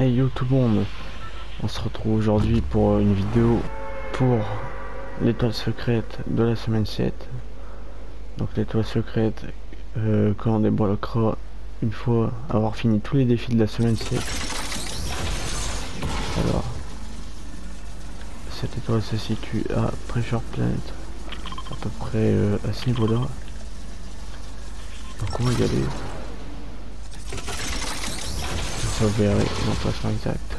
Hey yo tout le monde On se retrouve aujourd'hui pour une vidéo pour l'étoile secrète de la semaine 7 donc l'étoile secrète euh, quand on débloquera une fois avoir fini tous les défis de la semaine 7 alors cette étoile se situe à Pressure Planet à peu près euh, à ce niveau là donc on va y aller ça verrait l'emplacement exact.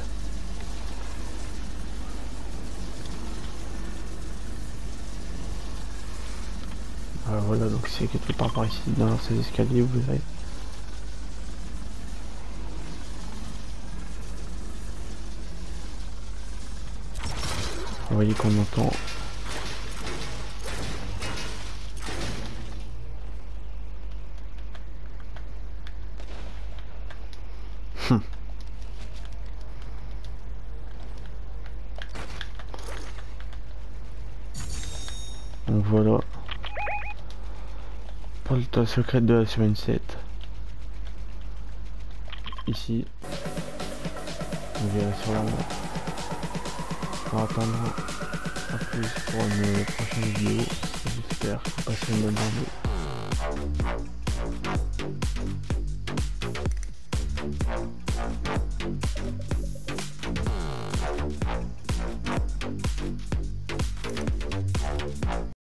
Alors voilà donc c'est quelque part par ici dans ces escaliers vous verrez vous voyez qu'on entend voilà. Pour le tas secret de la semaine 7 ici. On verra sur la map en attendant à plus pour une prochaine vidéo. J'espère. Que vous passez une bonne